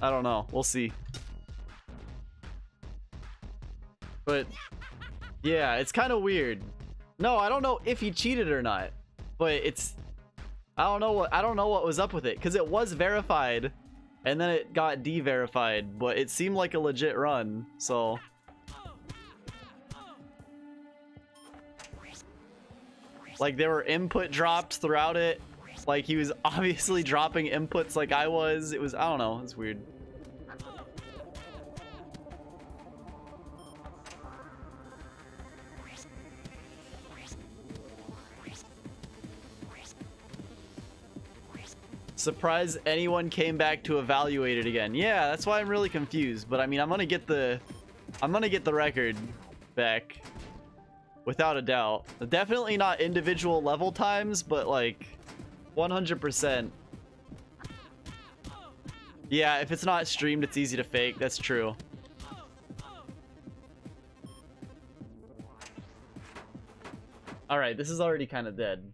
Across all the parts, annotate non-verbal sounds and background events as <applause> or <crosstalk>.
I don't know. We'll see. But yeah, it's kind of weird. No, I don't know if he cheated or not, but it's I don't know what I don't know what was up with it because it was verified and then it got de-verified, but it seemed like a legit run, so like there were input dropped throughout it. Like he was <laughs> obviously dropping inputs like I was. It was I don't know, it's weird. Surprised anyone came back to evaluate it again. Yeah, that's why I'm really confused. But I mean, I'm gonna get the, I'm gonna get the record back, without a doubt. Definitely not individual level times, but like, 100%. Yeah, if it's not streamed, it's easy to fake. That's true. All right, this is already kind of dead.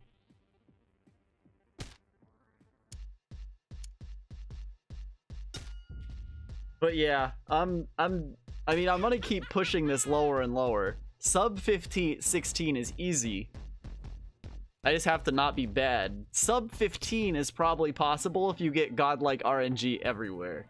But yeah, I'm I'm I mean, I'm to keep pushing this lower and lower. Sub 15 16 is easy. I just have to not be bad. Sub 15 is probably possible if you get godlike RNG everywhere.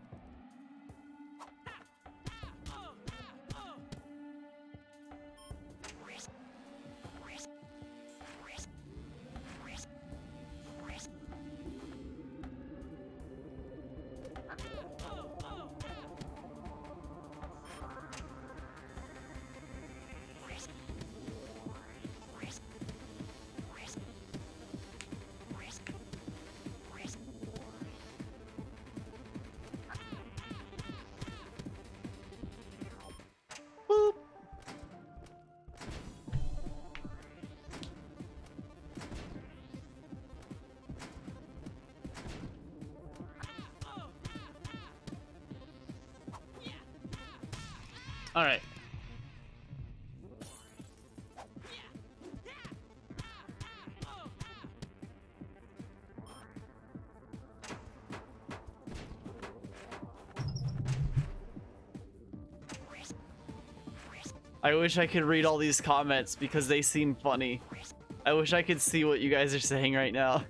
All right. I wish I could read all these comments because they seem funny. I wish I could see what you guys are saying right now.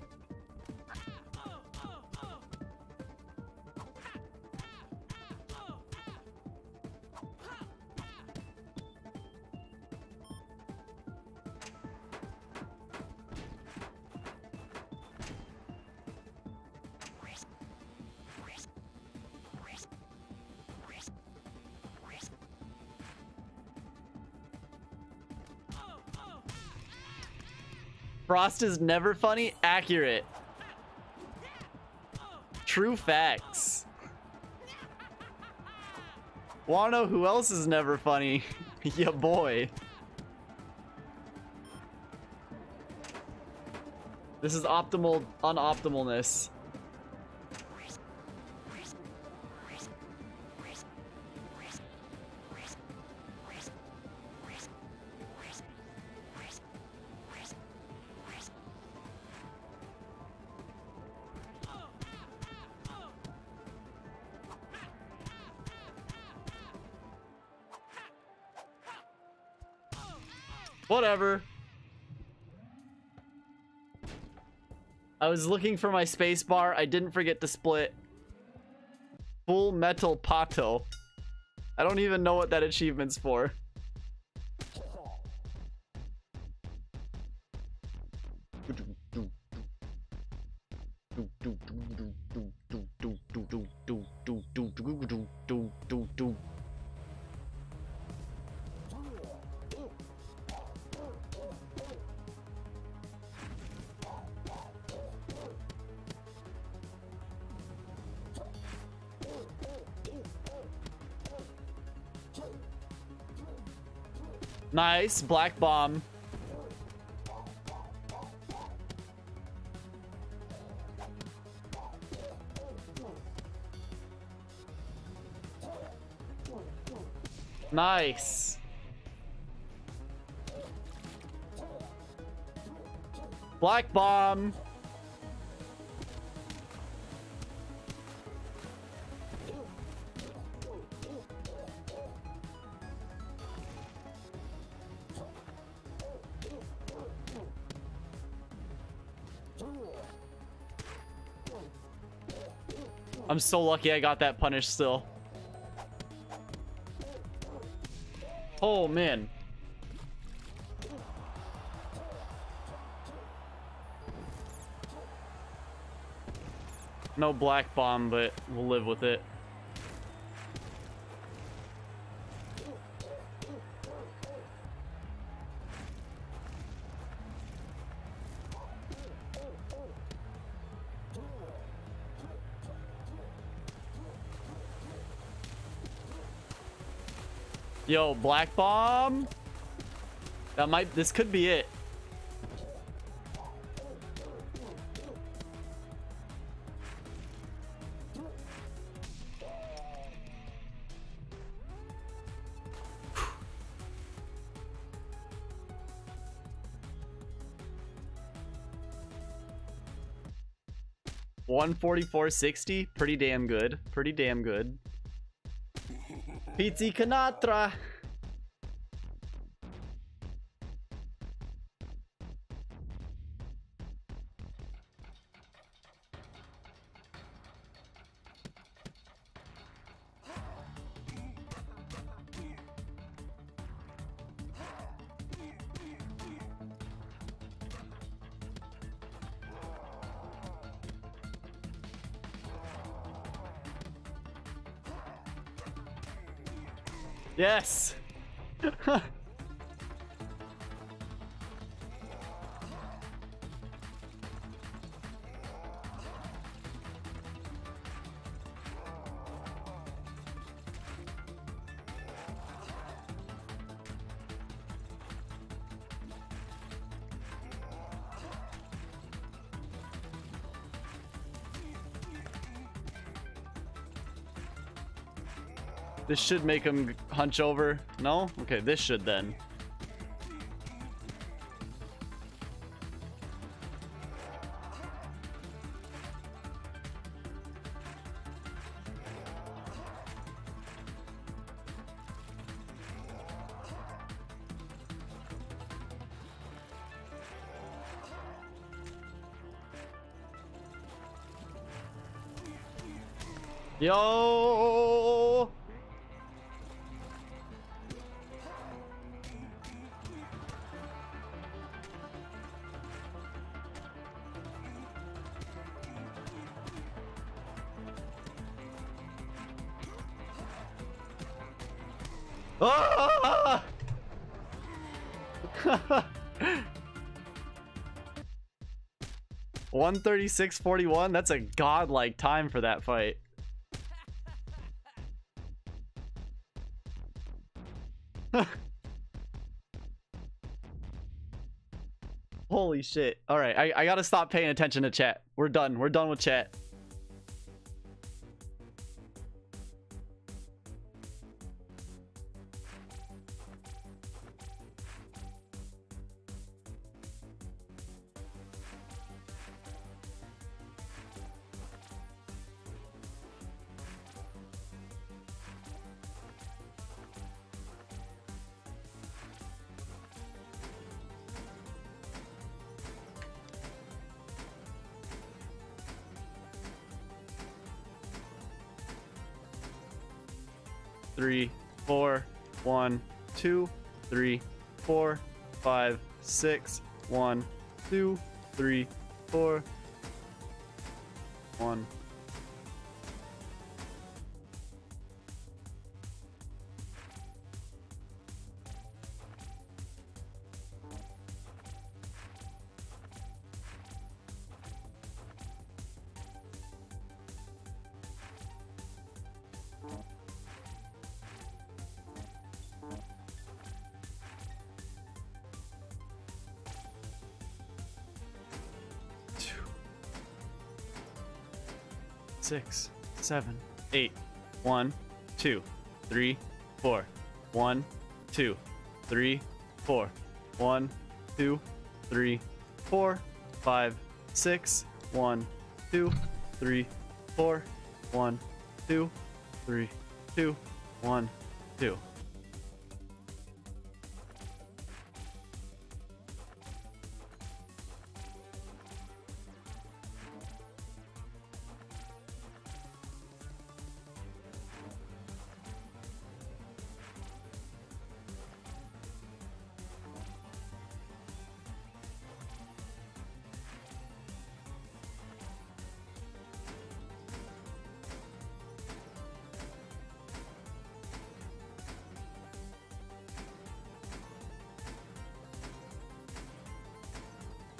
Frost is never funny. Accurate. True facts. Wanna know who else is never funny? <laughs> ya boy. This is optimal unoptimalness. Whatever. I was looking for my space bar. I didn't forget to split. Full Metal Pato. I don't even know what that achievement's for. Nice, black bomb. Nice. Black bomb. I'm so lucky I got that punish still. Oh, man. No black bomb, but we'll live with it. Yo, black bomb. That might, this could be it. One forty four sixty, pretty damn good. Pretty damn good. Pizzi Canatra. Yes. <laughs> This should make him hunch over. No? Okay, this should then. Yo! <laughs> One thirty six forty one. That's a godlike time for that fight. <laughs> Holy shit. All right, I, I gotta stop paying attention to chat. We're done. We're done with chat. Three, four, one, two, three, four, five, six, one, two, three, four, one. Six, seven, eight, one, two, three, four, one, two, three, four, one, two, three, four, five, six, one, two, three, four, one, two, three, two, one, two.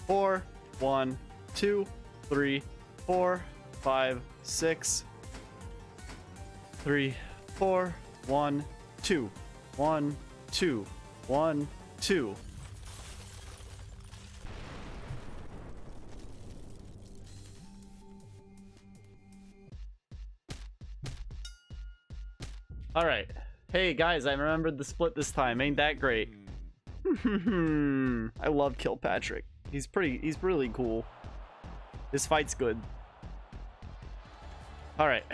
Four, one, two, three, four, five, six, three, four, one, two, one, two, one, two. All right. Hey guys, I remembered the split this time. Ain't that great? Hmm. <laughs> I love Kilpatrick. He's pretty. He's really cool. This fight's good. All right.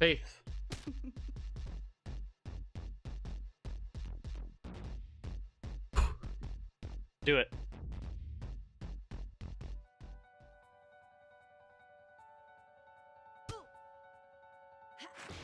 Faith. <laughs> Do it. <laughs>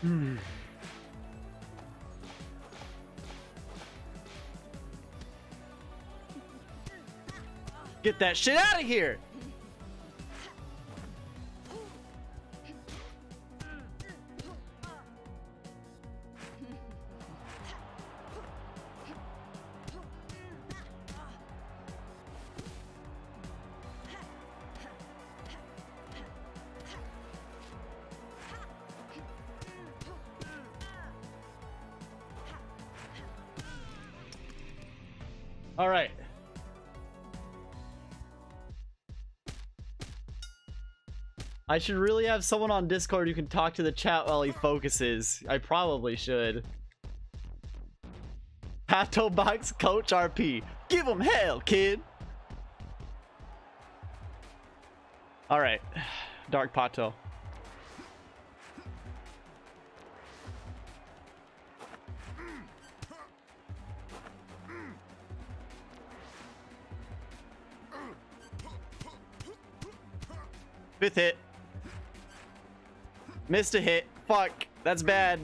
Hmm. Get that shit out of here! All right. I should really have someone on Discord who can talk to the chat while he focuses. I probably should. Pato Box Coach RP. Give him hell, kid. All right. Dark Pato. Fifth hit. Missed a hit. Fuck. That's bad.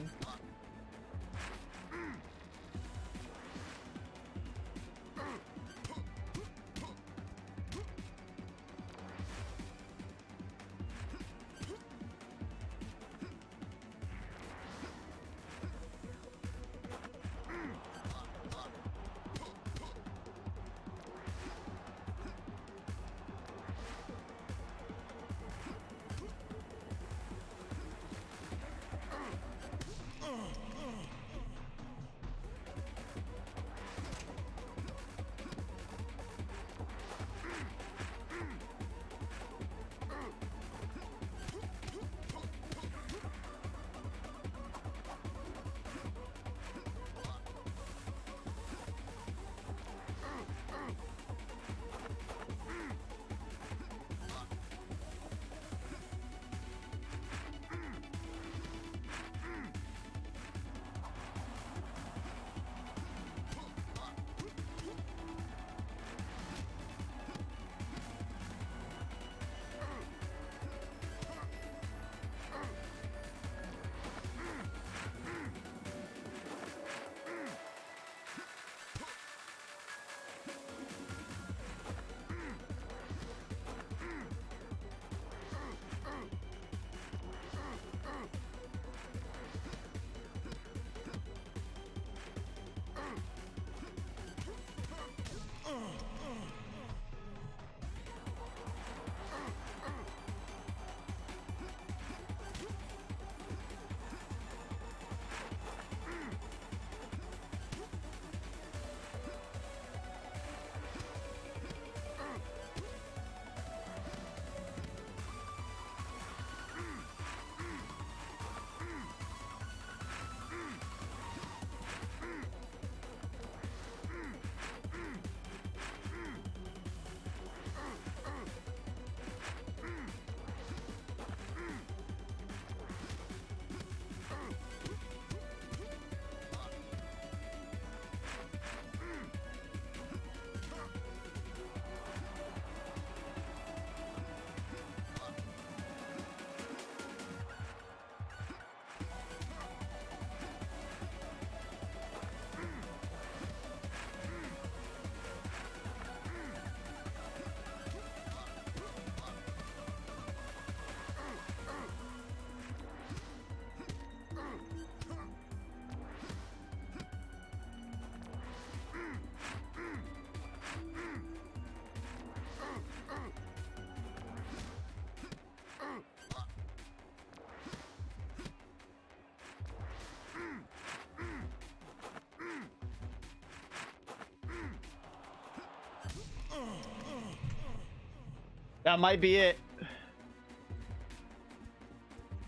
That might be it.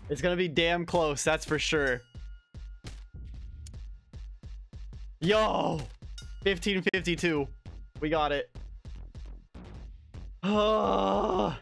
It's gonna be damn close, that's for sure. Yo! 1552. We got it. Oh.